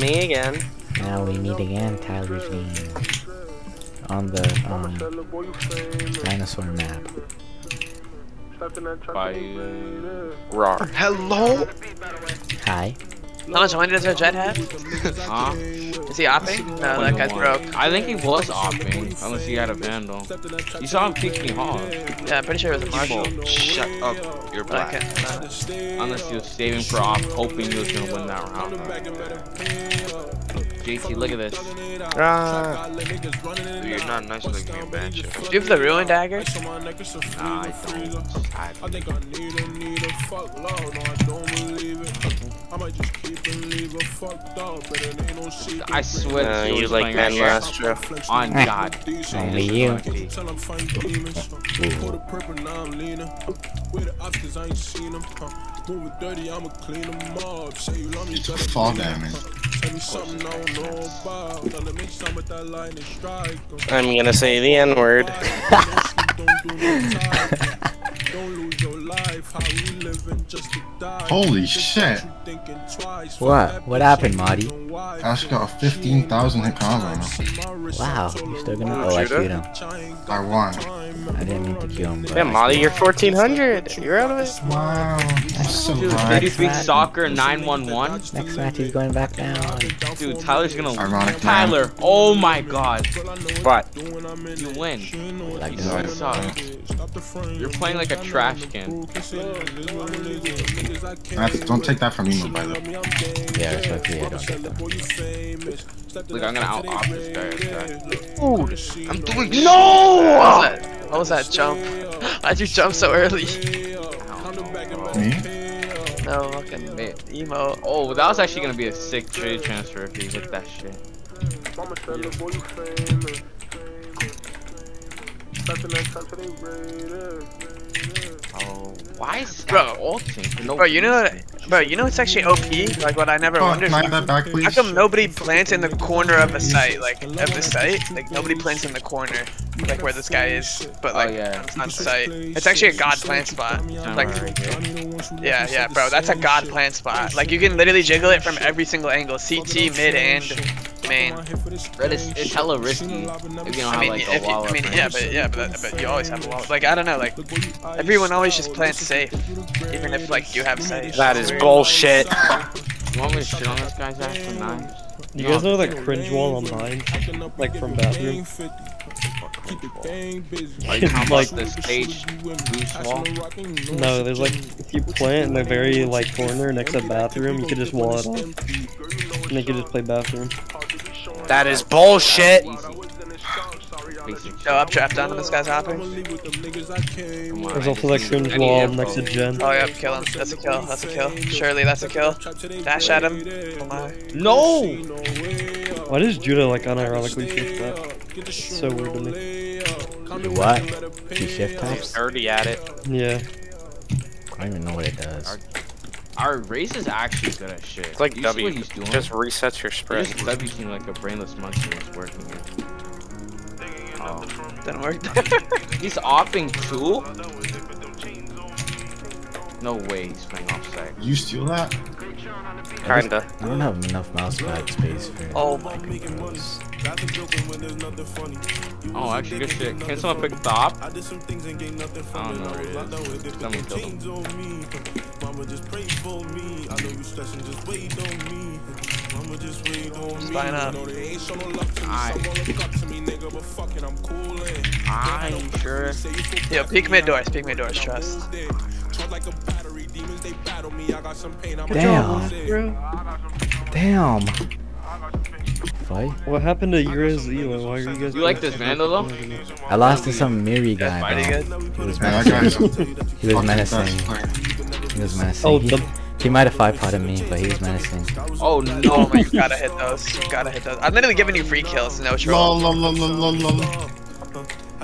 me again. Now we meet again, Tyler Jean. On the um, dinosaur map. By Rar. Hello? Hi. How much money does our jet have? huh? Is he opping? No, that guy's broke. I think he was opping, unless he had a vandal. You saw him peek me hard, Yeah, I'm pretty sure it was a Marshal. Shut up. You're black. Okay. unless he was saving for off, hoping he was gonna win that round. JT, look at this. Ah, Dude, you're not nice looking in bench. Do you have the ruin dagger? Nah, I don't. I, I swear uh, this you like that Master. shit on God. Only you. Fall damage. I'm gonna say the N word. Holy shit. What? What happened, Marty? Ash got a 15,000 hit combo. Wow, you're still gonna. Oh, I shoot him. I won. I didn't mean to kill him. But Yeah, I Molly, you're 1400. You're out of it. Wow. I'm so Dude, glad. did you speak Right. soccer 911? Next match, he's going back down. Dude, Tyler's gonna Ironic man. Tyler, oh my god. But, You win. Like You this. suck. You're playing like a trash can. That's- don't take that from me, by the way. Yeah, respectfully, I don't get that. Look, I'm gonna out off this guy. This guy. I'm doing What was that? What was that jump? Why'd you jump so early? Me? No, fucking Wait. emo. Oh, that was actually gonna be a sick trade transfer if he hit that shit. Oh, why is Bro. ulting for no Bro, you know, reason? bro, you know it's actually OP. Like what I never Oh, wondered. can that back, please? How come nobody plants in the corner of a site, like of the site? Like nobody plants in the corner, like where this guy is, but like Oh, yeah. it's on site. It's actually a god plant spot. Like, yeah, yeah, bro, that's a god plant spot. Like you can literally jiggle it from every single angle, CT, mid, and main. But it's, it's hella risky if you don't I have mean, like if a you, wall I mean, yeah, but yeah, but, but you always have a wall. Like I don't know, like everyone always just plants safe, even if like you have sight. That is bullshit. You want me to shit on this guy's ass for nine? You guys know that cringe wall on mine? Like from bathroom? Like, how about like, the stage boost wall? no, there's like, if you plant in the very like corner next to the bathroom, you could just wall it off. And they could just play bathroom. That is bullshit. Basic Yo, up trapped onto this guy's hopping. There's I also just that need cringe any wall next to Jen. Oh, yep, kill him. That's a kill. That's a kill. Surely that's a kill. Dash at him. Oh my. No! Why does Judah like unironically shift that? It's so weird to me. Do what? Two shift taps? Already at it. Yeah. I don't even know what it does. Our race is actually good at shit. It's like you W. what he's doing? Just resets your spread. Just W team like a brainless monkey is working here. Oh. Didn't work. He's offing too? No way he's playing offside. You steal that? Kinda. I don't have enough mouse pad space for Oh my controls. Oh, actually, good shit. Can someone pick up the op? I don't know where it is. Someone killed him. Spine up. I. I sure. Yo, peek mid doors. Peek mid doors. Trust. Damn. Damn. Fight? What happened to your Zila? Why are you guys? You like this Vandal though? I lost to some Miri guy, bro. He was Man, that guy's menacing. He was menacing. He was menacing. Oh, he, the he might have five potted me, but he was menacing. Oh no. My, you gotta hit those. You gotta hit those. I'm literally giving you free kills, no Lol, troll. lol, lol, lol,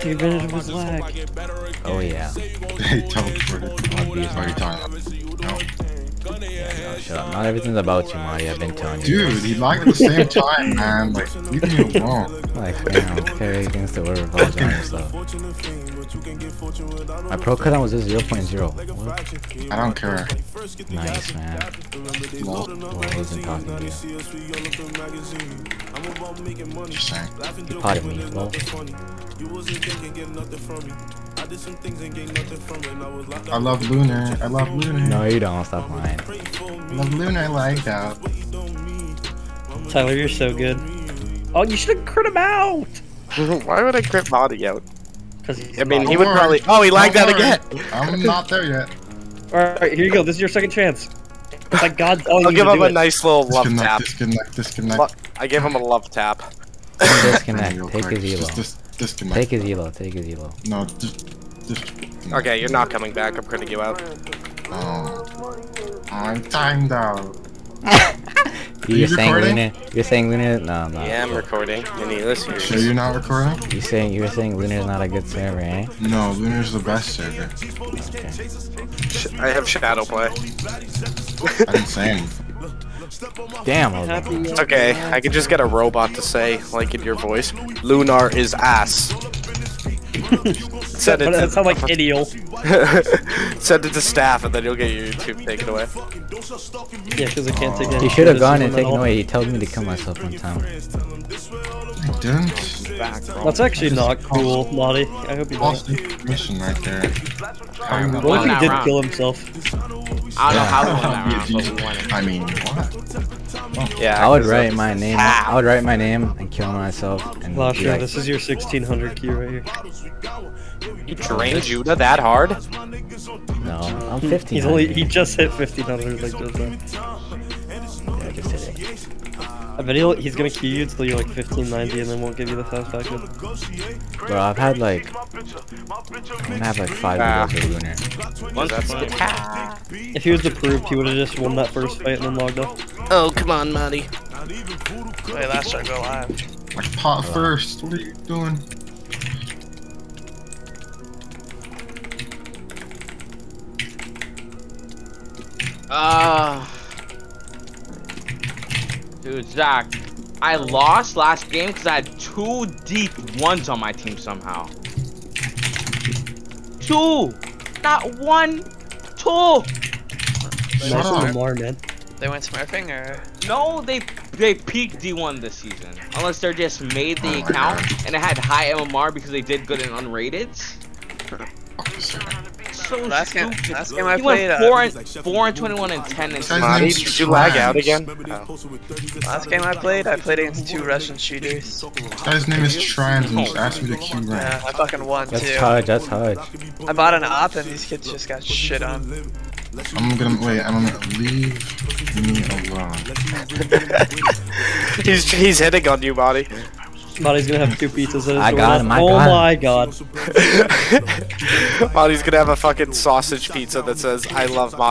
Take advantage of his lag. Oh yeah. Hey, teleported. What are you talking about? No. No, shut up. Not everything's about you, Marty. I've been telling you. Dude, he lagged at the same time, man. Like, leave me alone. Like, you know, carry against the word revolves around and stuff. My pro cooldown was just 0.0. What? I don't care. Nice, man. Lol. Well, I wasn't talking to you. Just saying. You potted me. Well, I love Lunar. I love Lunar. no, you don't. Stop lying. I love Lunar like that. Uh, Tyler, you're so good. Oh, you should have crit him out. Why would I crit body out? Cause I mean, he would worry. probably. Oh, he lagged out again. I'm not there yet. all right, here you go. This is your second chance. Like God, oh, I'll you give him a it. nice little love tap. disconnect, disconnect. Lo- I give him a love tap. Disconnect. Take quick. his Just elo. dis- disconnect. Take his elo. Take his elo. No, just, just. Okay, you're not coming back. I'm critting you out. Oh. I'm timed out. You you are saying recording? Lunar? You're saying Lunar? No, no. Yeah, I'm recording. And he listens. Sure you're not recording? You saying you were saying Lunar's not a good server, eh? No, Lunar's the best server. Okay. I have ShadowPlay. I didn't say anything. Damn. I was like, It's okay. I could just get a robot to say, like in your voice, Lunar is ass. Send it But that sounds like to idiot. send it to staff, and then you'll get your YouTube taken away. Yeah, because I can't take it. he should have gone and taken away. He told me to kill myself one time. I didn't. That's actually not cool, Lottie. I hope you False don't. information right there. How you What know if he did round. kill himself? I don't know how we won that Yeah, round, but we won it. I mean, what? Yeah. I would write my name. How? I would write my name and kill myself and be Lasher, like, this is your 1600 key right here. You drained Judah that hard? no, I'm 15. He's only he just hit 1500 like just then. I bet he'll, he's gonna key you until you're like 1590 and then won't give you the satisfaction. Bro, I've had like, I'm gonna have like five Ah. of Lunar. Once That's fun. good. If he was approved, he would have just won that first fight and then logged off. Oh, come on, Marty. Wait, last start go live. Like pot first. What are you doing? Ah. Dude, Zach, I lost last game because I had two deep ones on my team somehow. Two! Not one, two! Shut Nice up. Lamar, man. They went smurfing or? No, they they peaked D1 this season. Unless they're just made the Oh account God. and it had high MMR because they did good in unrated. Fuck this server. So Last game, last game I He went played. Uh, four and four and twenty-one and ten and Guy's did you lag out again? Oh. last game I played, I played against two Russian cheaters. This guy's name is Trans and he asked me to queue Yeah. I fucking won That's too. Hudge, that's Hudge. I bought an op and these kids just got shit on. I'm gonna wait. I'm gonna leave me alone. he's he's hitting on you, Marty. Marty's gonna have two pizzas at his I got him, I Oh got him. my god. Molly's gonna have a fucking sausage pizza that says "I love Marty."